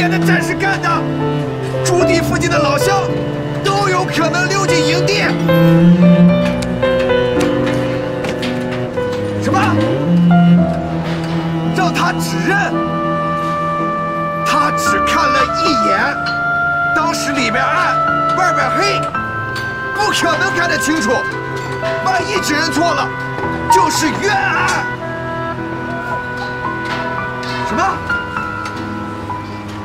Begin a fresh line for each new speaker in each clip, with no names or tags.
连的战士干的。驻地附近的老乡都有可能溜进营地。什么？让他指认？他只看了一眼，当时里面暗，外面黑，不可能看得清楚。万一指认错了，就是冤案。什么？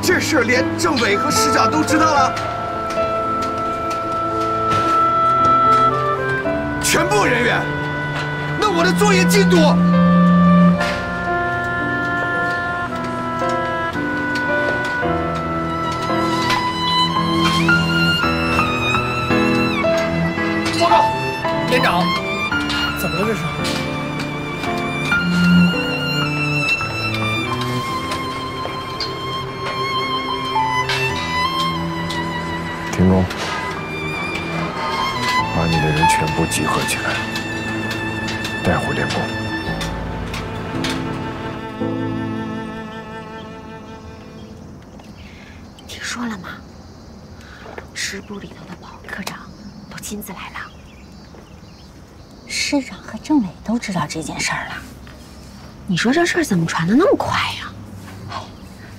这事连政委和市长都知道了？全部人员？那我的作业进度？
集合起来，带回连部。
听说了吗？师部里头的保科长都亲自来了，师长和政委都知道这件事儿了。你说这事儿怎么传的那么快呀？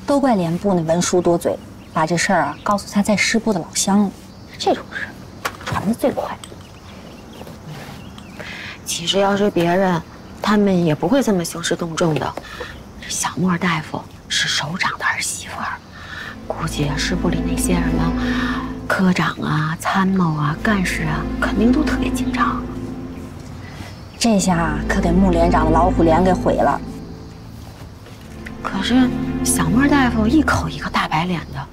都怪连部那文书多嘴，把这事儿啊告诉他在师部的老乡了。
这种事传的最快。其实要是别人，他们也不会这么兴师动众的。这小莫大夫是首长的儿媳妇儿，估计师部里那些什么科长啊、参谋啊、干事啊，肯定都特别紧张。
这下可给穆连长的老虎脸给毁了。
可是小莫大夫一口一个大白脸的，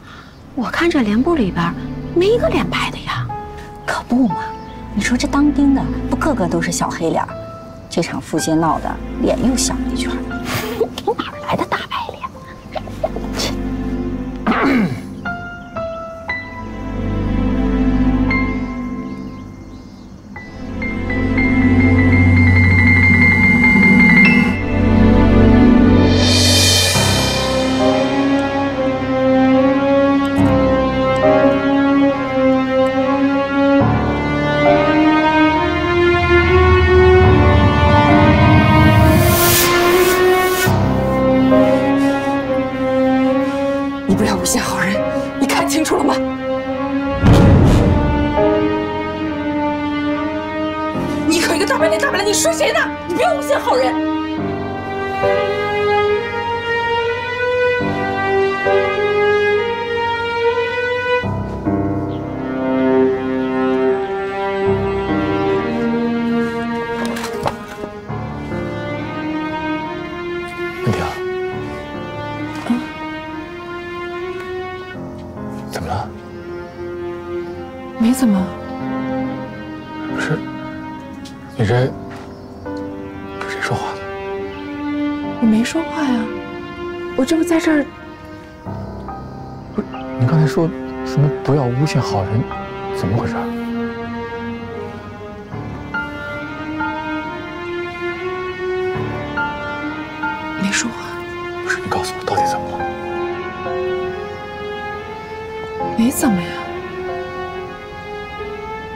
我看这连部里边没一个脸白的呀。
可不嘛，你说这当兵的不个个都是小黑脸？这场腹泻闹的脸又小了一圈儿。
哪来的大白脸？
么不要诬陷好人，怎么回事？
没说话，
不是，你告诉我到底怎么了？
没怎么呀。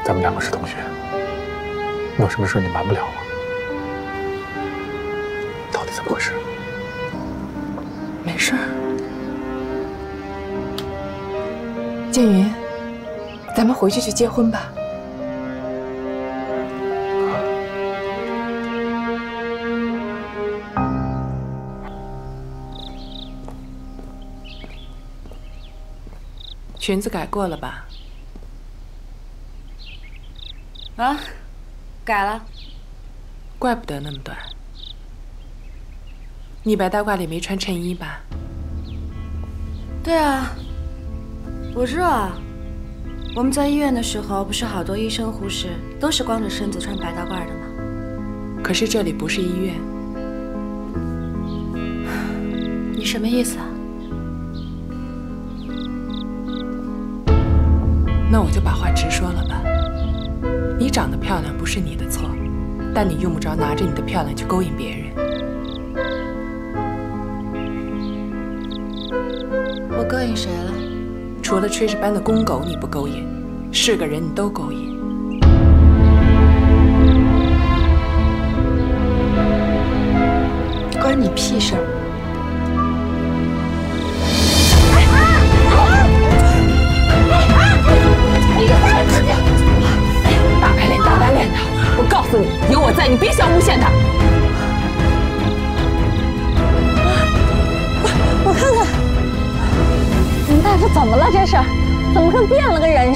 咱们两个是同学，你有什么事你瞒不了我。到底怎么回事？
没事儿。建云，回去去结婚吧。
裙子改过了吧？
啊，改了。
怪不得那么短。你白大褂里没穿衬衣吧？
对啊，我热啊。我们在医院的时候，不是好多医生护士都是光着身子穿白大褂的吗？
可是这里不是医院。
你什么意思啊？
那我就把话直说了吧。你长得漂亮不是你的错，但你用不着拿着你的漂亮去勾引别人。
我勾引谁了？
除了炊事班的公狗你不勾引，是个人你都勾引。
关你屁事儿！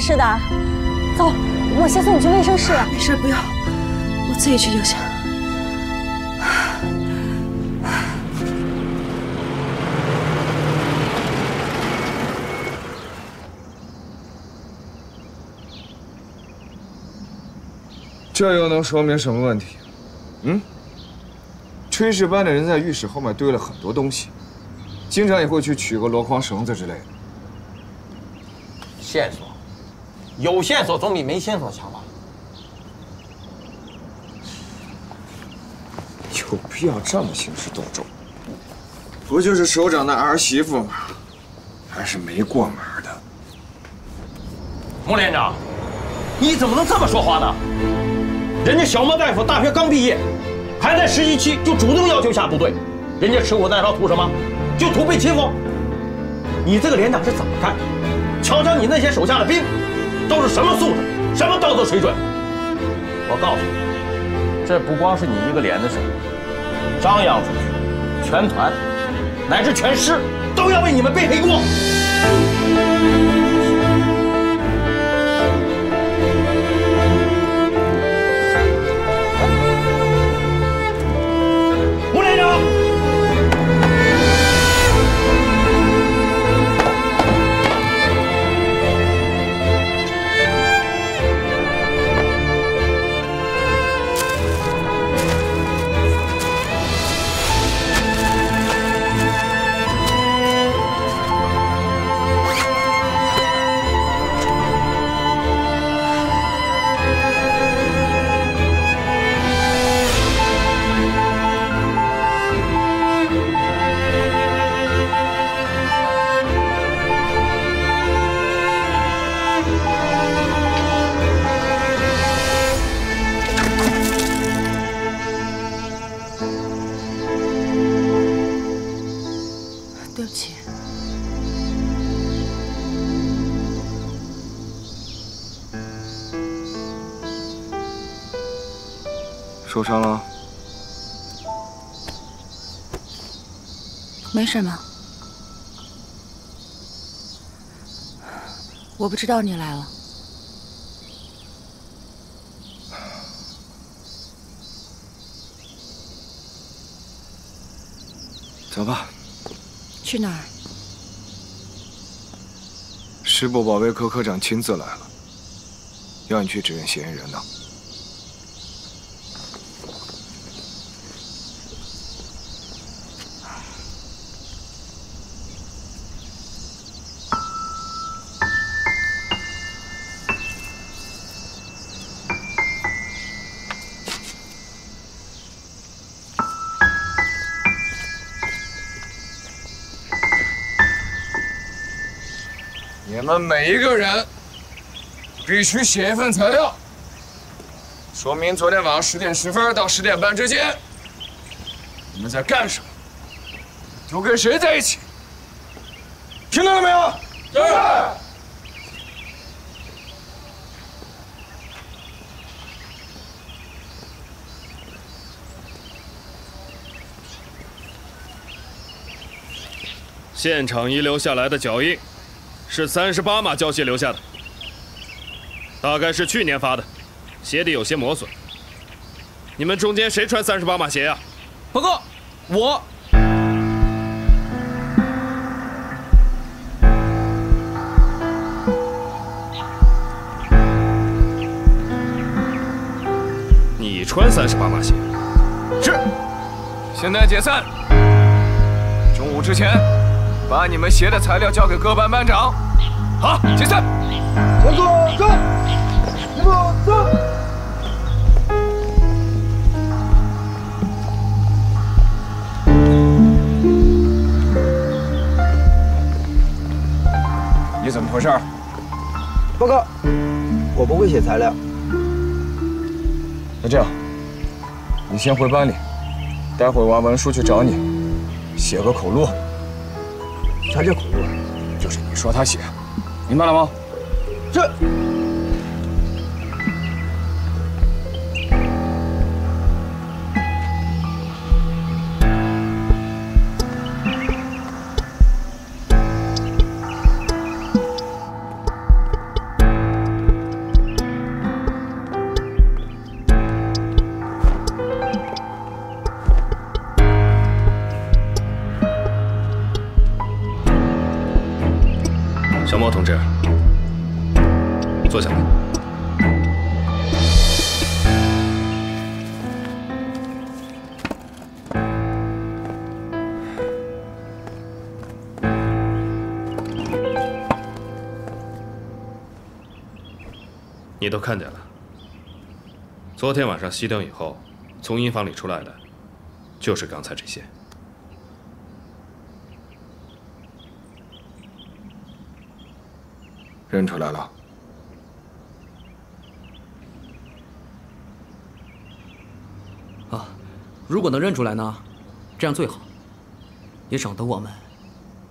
了个人似的？走，我先送你去卫生室。
没事，不用，我自己去就行。
这又能说明什么问题？嗯？炊事班的人在浴室后面堆了很多东西，经常也会去取个箩筐、绳子之类的。
线索，有线索总比没线索强吧？
有必要这么兴师动众？不就是首长的儿媳妇吗？还是没过门的。
穆连长，你怎么能这么说话呢？人家小莫大夫大学刚毕业，还在实习期就主动要求下部队，人家吃苦耐劳图什么？就图被欺负？你这个连长是怎么干？瞧瞧你那些手下的兵，都是什么素质，什么道德水准？我告诉你，这不光是你一个连的事，张扬出去，全团乃至全师都要为你们背黑锅。
事吗？我不知道你来了。
走吧，
去哪儿？
师部保卫科科长亲自来了，要你去指认嫌疑人呢。你们每一个人必须写一份材料，说明昨天晚上十点十分到十点半之间你们在干什么，都跟谁在一起，听到了没有？是。
现场遗留下来的脚印，是三十八码胶鞋留下的，大概是去年发的，鞋底有些磨损。你们中间谁穿三十八码鞋呀？
报告，我。
你穿三十八码鞋？
是。现在解散。中午之前，把你们鞋的材料交给各班班长。好，解散。
向左走，向左走。
回事？
报告，我不会写材料。
那这样，你先回班里，待会儿王文书去找你，写个口录。
啥叫口录？
就是你说他写，明白了吗？
是。
昨天晚上熄灯以后，从阴房里出来的，就是刚才这些。
认出来了。
啊，如果能认出来呢，这样最好，也省得我们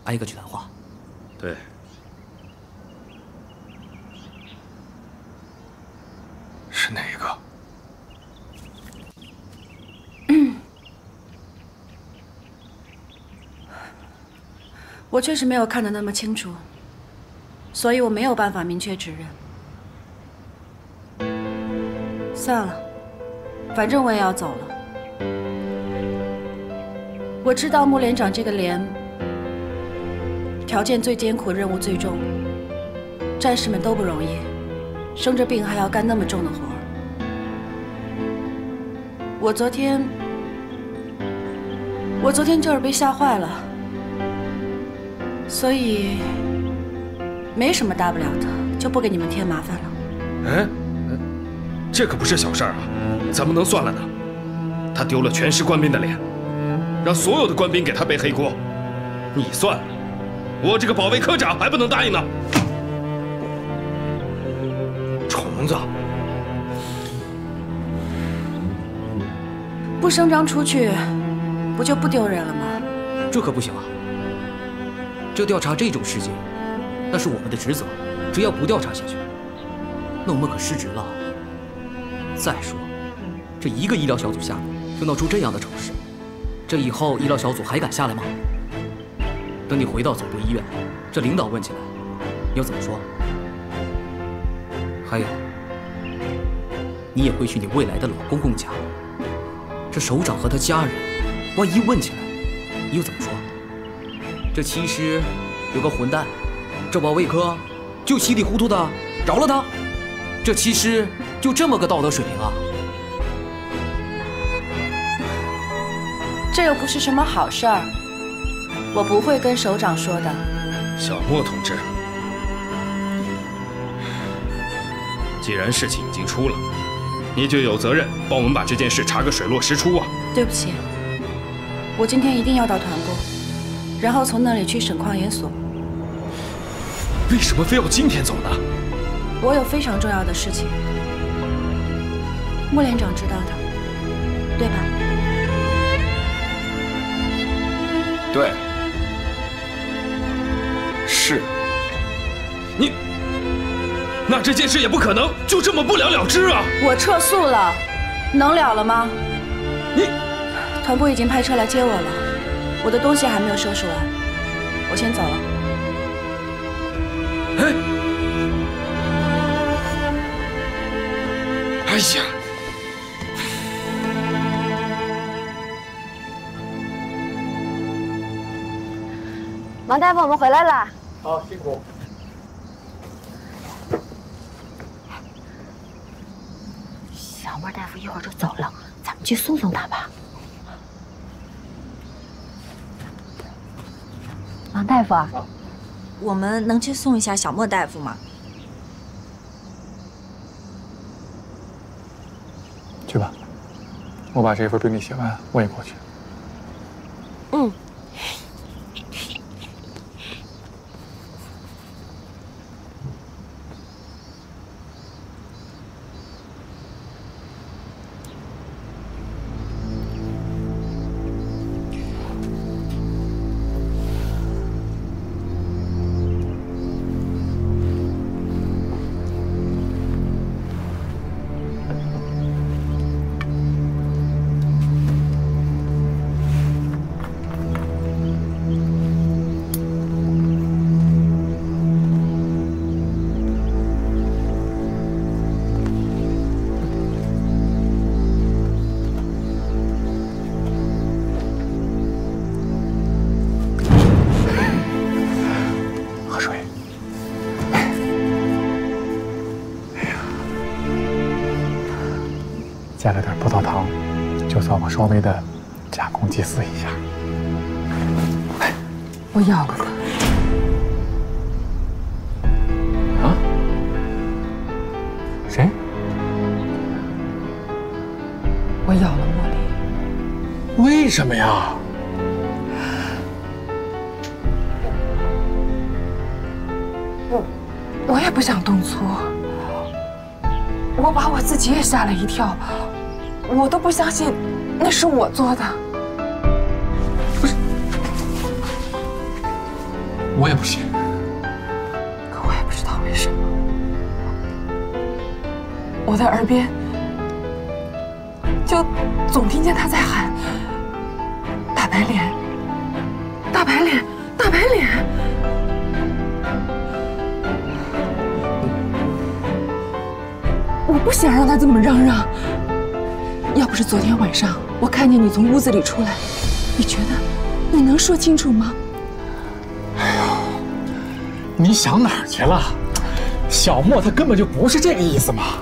挨个去谈话。
对，
是哪一个？
我确实没有看得那么清楚，所以我没有办法明确指认。算了，反正我也要走了。我知道穆连长这个连，条件最艰苦，任务最重，战士们都不容易，生着病还要干那么重的活。我昨天，我昨天就是被吓坏了。所以没什么大不了的，就不给你们添麻烦了。
哎，这可不是小事儿啊，怎么能算了呢？他丢了全师官兵的脸，让所有的官兵给他背黑锅，你算了，我这个保卫科长还不能答应呢。
虫子，
不声张出去，不就不丢人了吗？
这可不行啊！这调查这种事情，那是我们的职责。只要不调查下去，那我们可失职了。再说，这一个医疗小组下面就闹出这样的丑事，这以后医疗小组还敢下来吗？等你回到总部医院，这领导问起来，你要怎么说？还有，你也会去你未来的老公公家。这首长和他家人，万一问起来，你又怎么说？这其实有个混蛋，这保卫科就稀里糊涂的饶了他，这其实就这么个道德水平啊！
这又不是什么好事儿，我不会跟首长说的。
小莫同志，既然事情已经出了，你就有责任帮我们把这件事查个水落石出啊！
对不起，我今天一定要到团部。然后从那里去省矿研所。
为什么非要今天走呢？
我有非常重要的事情，穆连长知道的，对吧？
对，是。
你，那这件事也不可能就这么不了了之啊！
我撤诉了，能了了吗？
你，
团部已经派车来接我了。我的东西还没有收拾完，我先走了。
哎，哎呀，
王大夫，我们回来了。
好，辛苦。
小莫大夫一会儿就走了，咱们去送送他吧。王大夫啊，
我们能去送一下小莫大夫吗？
去吧，我把这份病历写完，我也过去。加了点葡萄糖，就算我稍微的加工祭祀一下。
我要了他。
啊？谁？
我要了茉莉。
为什么呀？
我我也不想动粗，我把我自己也吓了一跳，我都不相信那是我做的。
不是我也不信。
可我也不知道为什么，我的耳边就总听见他在喊“大白脸，大白脸，大白脸”。我不想让他这么嚷嚷。要不是昨天晚上我看见你从屋子里出来，你觉得你能说清楚吗？
哎呦你想哪儿去了？小莫他根本就不是这个意思嘛！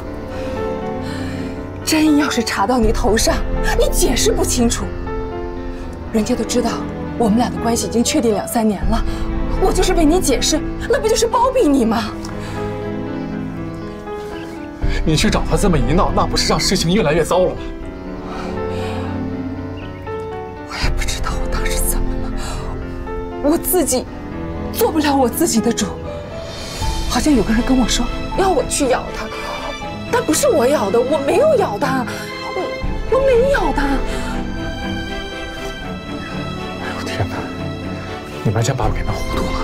真要是查到你头上，你解释不清楚，人家都知道我们俩的关系已经确定两三年了，我就是为你解释，那不就是包庇你吗？
你去找他这么一闹，那不是让事情越来越糟了吗？
我自己。做不了我自己的主，好像有个人跟我说要我去咬他，但不是我咬的，我没有咬他，我我没咬他。
哎呦天哪！你完全把我给弄糊涂了。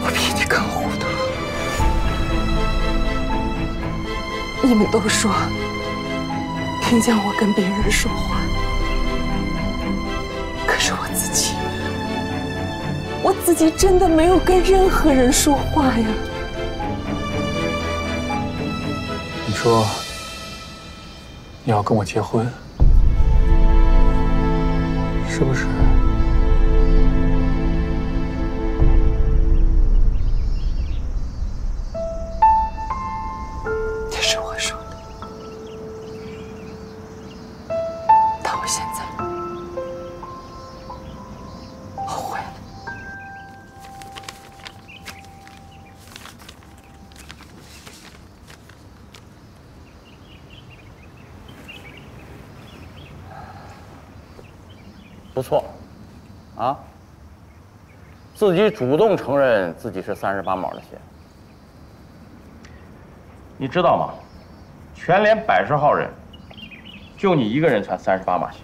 我比你更糊涂。你们都说听见我跟别人说话，我自己真的没有跟任何人说话呀！
你说你要跟我结婚，是不是？
不错，啊，自己主动承认自己是三十八毛的鞋。你知道吗？全连百十号人，就你一个人穿三十八码鞋。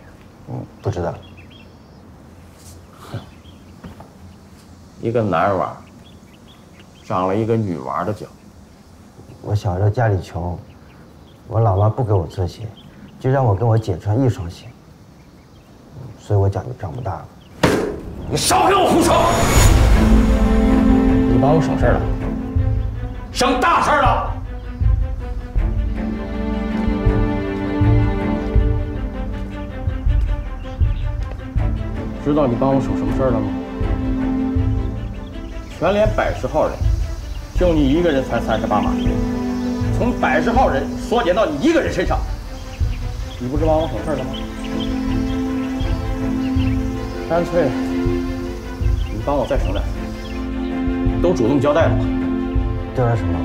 嗯，不知道。
一个男娃长了一个女娃的脚。
我小时候家里穷，我老妈不给我做鞋，就让我跟我姐穿一双鞋，所以我脚就长不大了。
你少给我胡说！你把我省事了，省大事了。知道你帮我省什么事儿了吗？全连百十号人，就你一个人才三十八码，从百十号人缩减到你一个人身上，你不是帮我省事儿了吗？干脆你帮我再省点事，都主动交代了吧？
交代什么？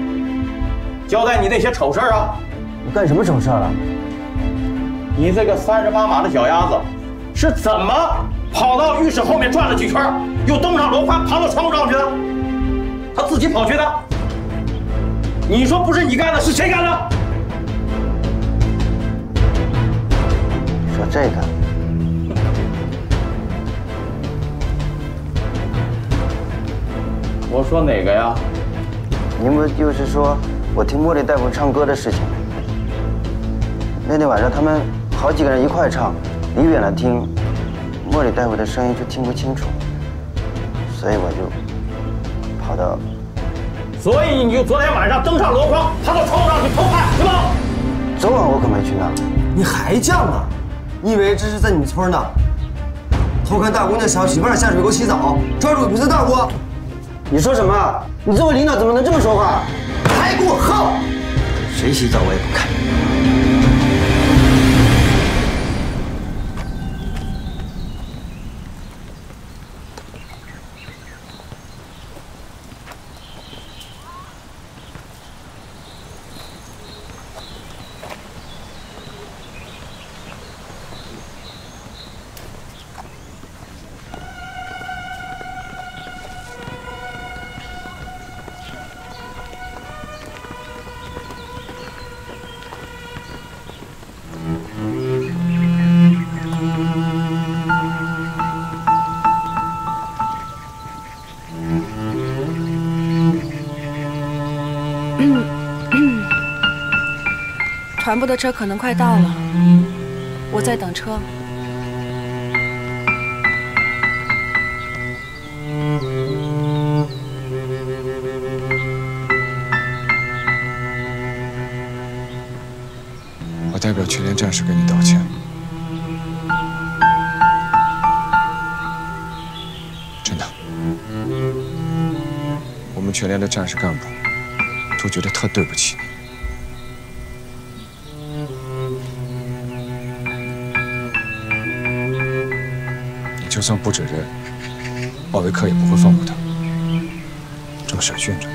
交代你那些丑事儿啊！
你干什么丑事儿了？
你这个三十八码的脚丫子是怎么跑到浴室后面转了几圈，又登上楼宽爬到窗户上去的？他自己跑去的？你说不是你干的，是谁干的？
说这个，
我说哪个呀？
您不就是说我听茉莉大夫唱歌的事情？那天晚上他们好几个人一块唱，离远了听，茉莉大夫的声音就听不清楚，所以我就跑到。
所以你就昨天晚上登上箩筐，爬到窗户上去偷看，是吗？
昨晚我可没去那。
你还犟啊？你以为这是在你们村呢？偷看大姑娘小媳妇儿下水沟洗澡，抓住你的大锅？
你说什么？你作为领导怎么能这么说话？
还给我耗！
谁洗澡我也不看。
船部的车可能快到了，我在等车。
我代表全连战士跟你道歉。真的，我们全连的战士干部都觉得特对不起你。就算不指认，鲍维克也不会放过他，正审讯着。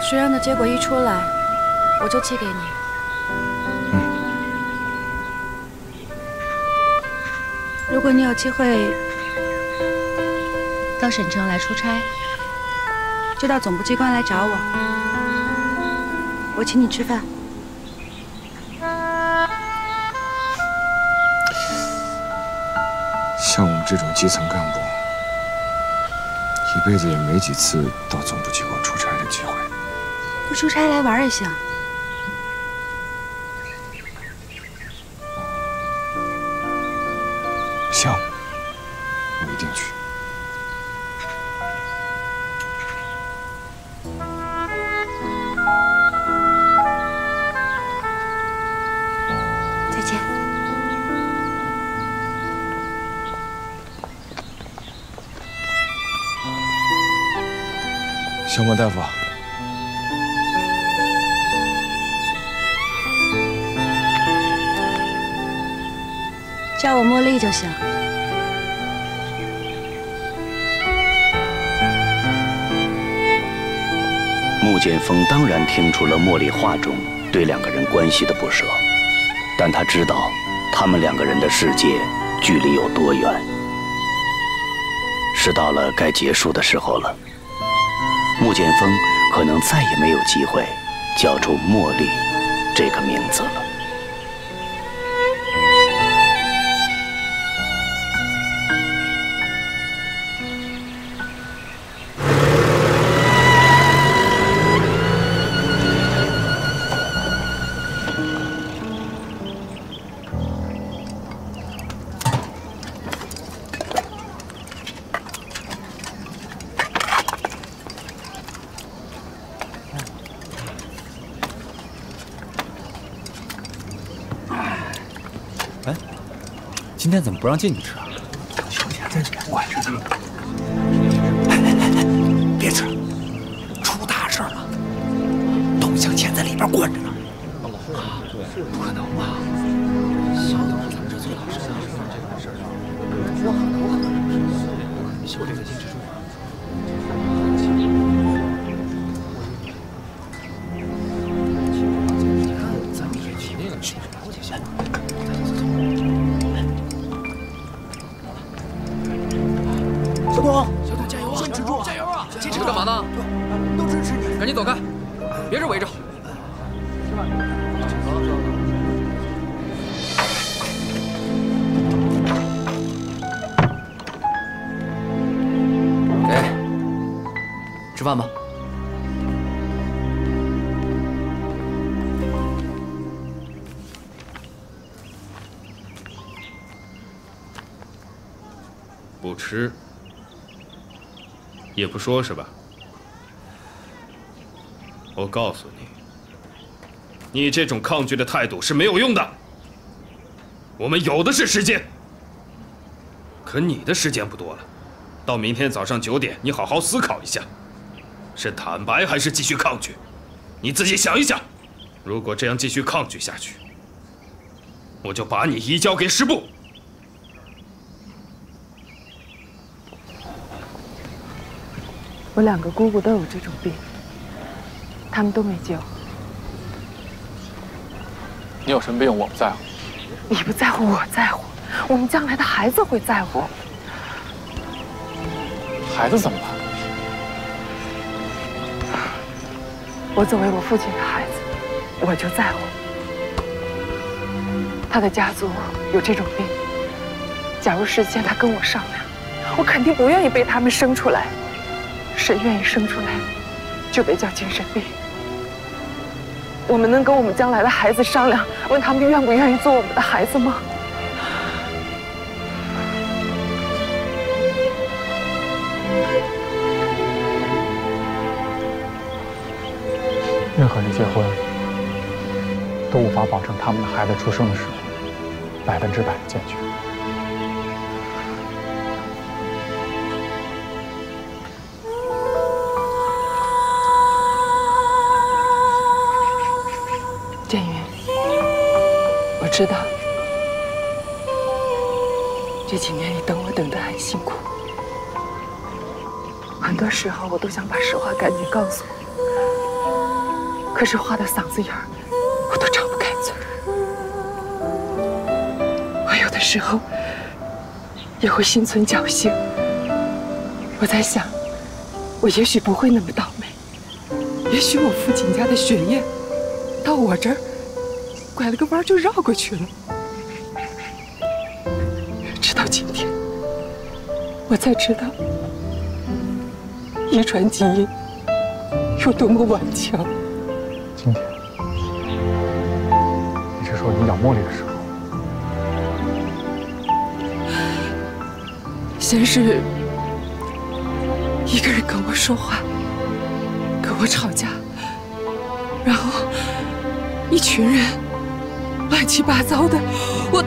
学院的结果一出来，我就寄给你。果你有机会到省城来出差，就到总部机关来找我，我请你吃饭。
像我们这种基层干部，一辈子也没几次到总部机关出差的机会。
不出差来玩也行。
行，
剑锋当然听出了茉莉话中对两个人关系的不舍，但他知道他们两个人的世界距离有多远。是到了该结束的时候了。穆剑锋可能再也没有机会叫出茉莉这个名字了。
今天怎么不让进去吃不吃，
也不说是吧？我告诉你，你这种抗拒的态度是没有用的。我们有的是时间，可你的时间不多了。到明天早上九点，你好好思考一下，是坦白还是继续抗拒？你自己想一想。如果这样继续抗拒下去，我就把你移交给师部。
我两个姑姑都有这种病，他们都没救。
你有什么病，我不在乎。
你不在乎，我在乎。我们将来的孩子会在乎。
孩子怎么了？
我作为我父亲的孩子，我就在乎。他的家族有这种病，假如事先他跟我商量，我肯定不愿意被他们生出来。谁愿意生出来，就得叫精神病。我们能跟我们将来的孩子商量，问他们愿不愿意做我们的孩子吗？
任何人结婚，都无法保证他们的孩子出生的时候百分之百的健全。
知道这几年你等我等得很辛苦，很多时候我都想把实话赶紧告诉你。可是话到嗓子眼儿，我都张不开嘴。我有的时候也会心存侥幸。我在想，我也许不会那么倒霉，也许我父亲家的血液到我这儿拐了个弯就绕过去了。直到今天，我才知道遗传基因有多么顽强。
今天，你是说你养茉莉的时候，
先是一个人跟我说话，跟我吵架，然后一群人乱七八糟的，我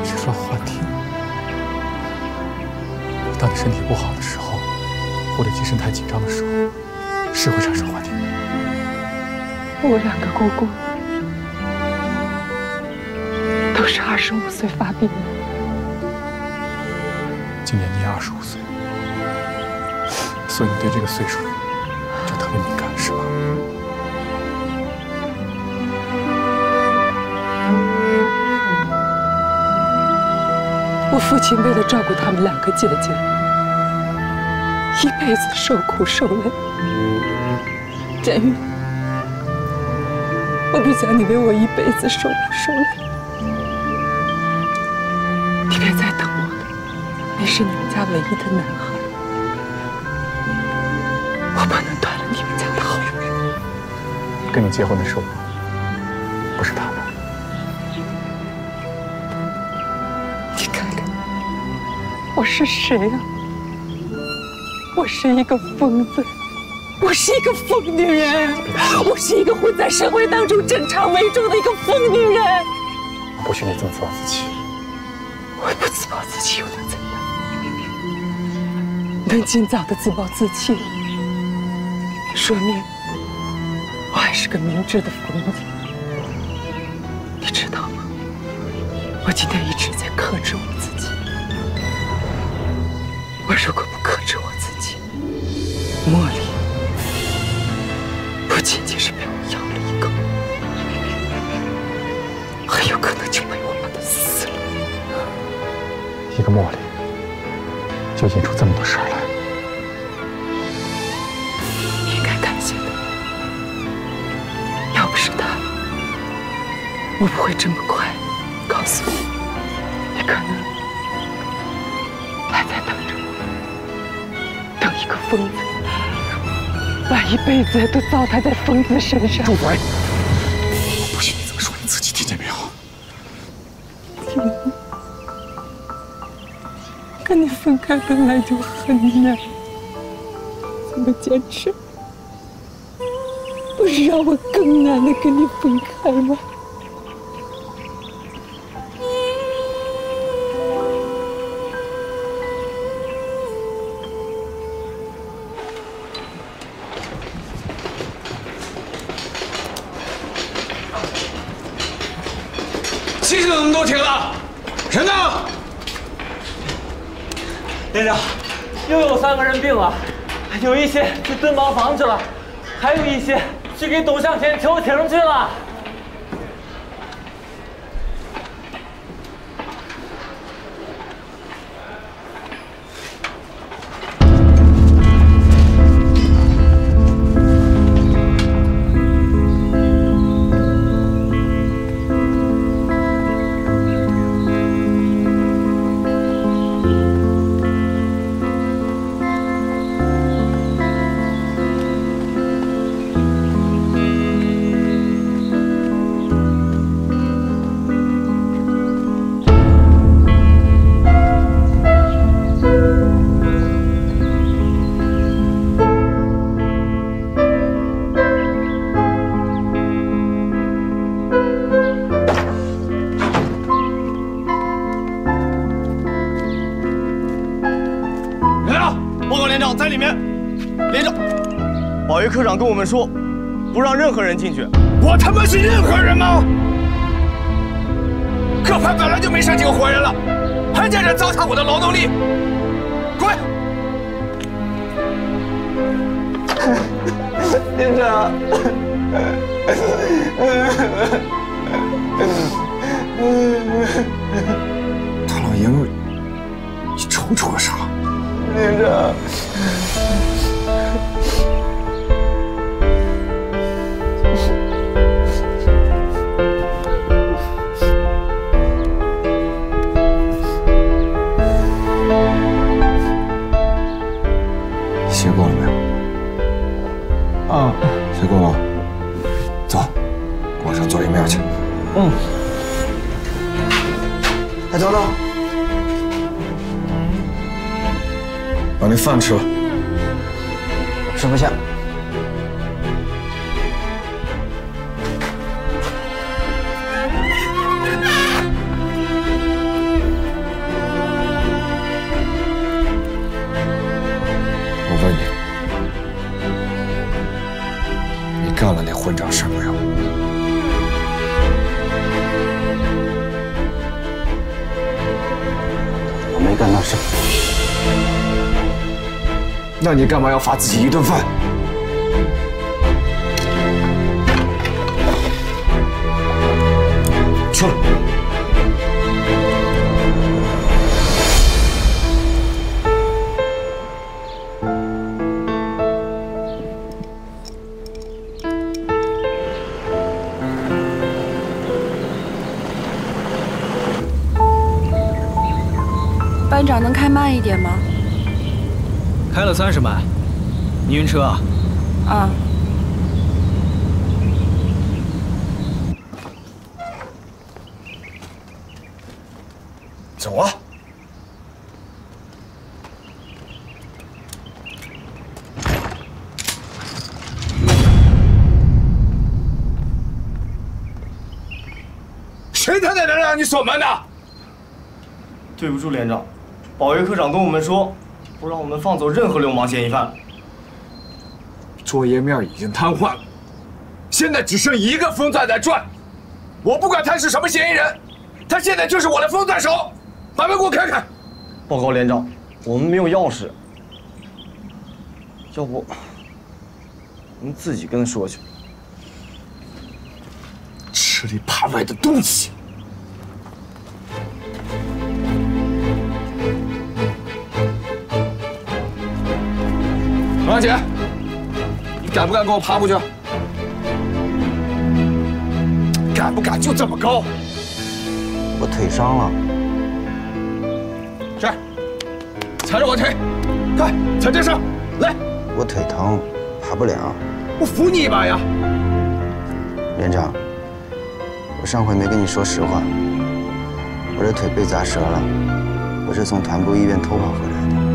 你是说幻听？当你身体不好的时候，或者精神太紧张的时候，是会产生幻听的。
我两个姑姑都是二十五岁发病的，
今年你也二十五岁，所以你对这个岁数
我父亲为了照顾他们两个姐姐，一辈子受苦受累。建宇。我不想你为我一辈子受苦受累，你别再等我了。你是你们家唯一的男孩，我不能断了你们家的后路。
跟你结婚的是我，是
谁啊？我是一个疯子。我是一个疯女人，我是一个混在社会当中正常为主的一个疯女人。
我不许你这么自暴自弃。
我不自暴自弃又能怎样？能尽早的自暴自弃，说明我还是个明智的疯子。你知道吗？我今天一直在克制我自己。我如果不克制我自己，茉莉。不仅仅是被我咬了一口，很有可能就被我把她撕了。
一个茉莉就引出这么多事儿来，
你应该感谢他。要不是他，我不会这么快告诉你。你可能疯子。把一辈子都糟蹋在疯子身上。
住嘴！我不许你这么说你自己，听见没有？
听。跟你分开本来就很难，怎么坚持？不是让我更难的跟你分开吗？
病了，有一些去蹲茅房去了，还有一些去给董向前求情去了。
科长跟我们说，不让任何人进去。
我他妈是任何人吗？科派本来就没剩几个活人了，还在这糟蹋我的劳动力，滚！
连长，
大老爷们，你瞅瞅个啥？
连长，嗯。
哎，等等，
把那饭吃了。
吃不下。
你干嘛要罚自己一顿饭？去了。
班长能开慢一点吗？
开了三十迈，你晕车啊？
啊。
走啊！谁他奶奶让你锁门的？
对不住连长，保卫科长跟我们说，不让我们放走任何流氓嫌疑犯。
作业面已经瘫痪了，现在只剩一个风钻在转。我不管他是什么嫌疑人，他现在就是我的风钻手。把门给我开开！
报告连长，我们没有钥匙，要不您自己跟他说去。
吃里扒外的东西！王姐，你敢不敢跟我爬过去？敢不敢就这么高？
我腿伤了。
是，踩着我腿，快踩这上，来！
我腿疼，爬不了。
我扶你一把呀！
连长，我上回没跟你说实话，我这腿被砸折了，我是从团部医院偷跑回来的。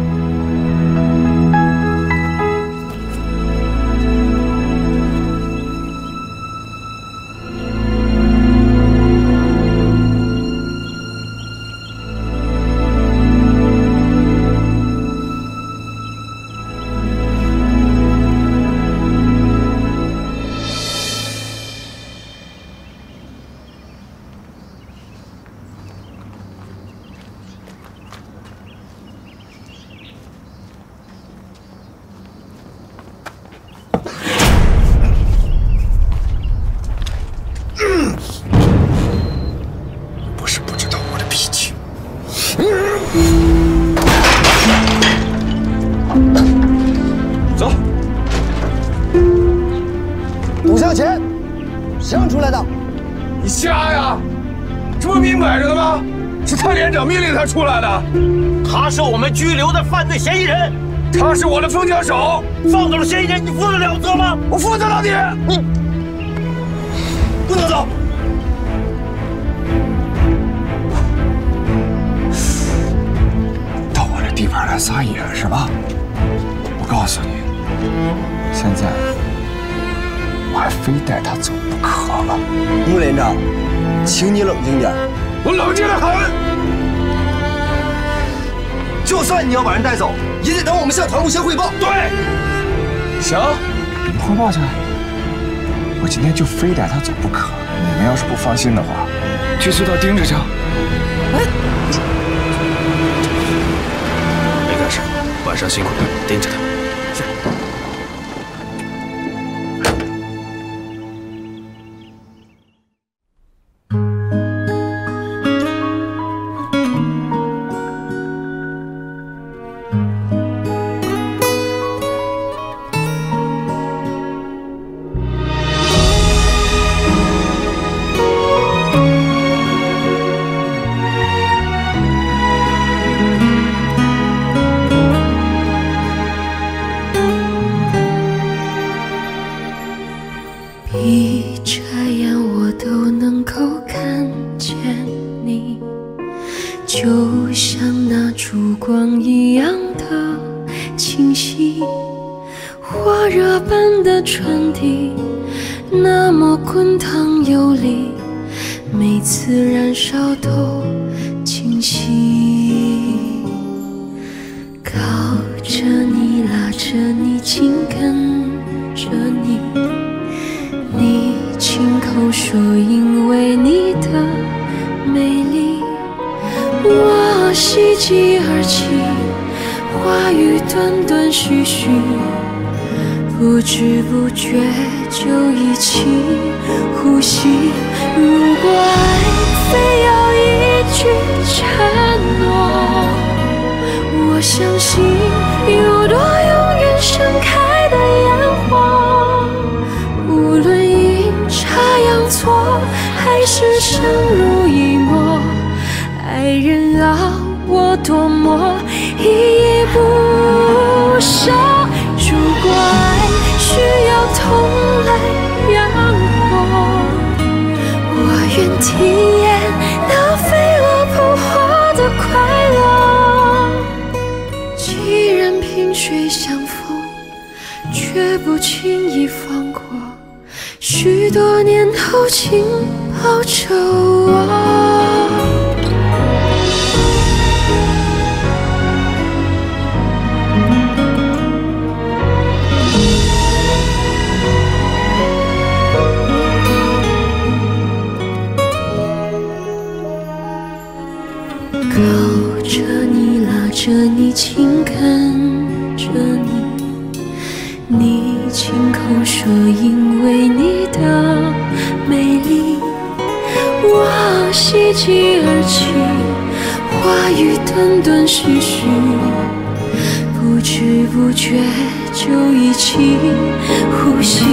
他
是我的
手。
放走了嫌疑人，你负得了责吗？
我负责到底。
你不能走。
到我这地盘来撒野是吧？我告诉你，现在我还非带他走不可了。
穆连长，请你冷静点。
我冷静的很。
就算你要把人带走，也得等我们向团部先汇报。
对。行，你们汇报去。我今天就非带他走不可。你们要是不放心的话，去隧道盯着去。哎，
没干事，晚上辛苦了，盯着他。
传递，那么滚烫有力，每次燃烧都清晰。靠着你，拉着你，紧跟着你。你亲口说，因为你的美丽，我喜极而泣，话语断断续续，不知不觉就一起呼吸。如果爱非要一句承诺，我相信有朵永远盛开的烟火。无论阴差阳错，还是相濡以沫，爱人啊，我多么体验那飞蛾扑火的快乐。既然萍水相逢，绝不轻易放过。许多年后，请抱着我。唏嘘不知不觉就已经呼吸。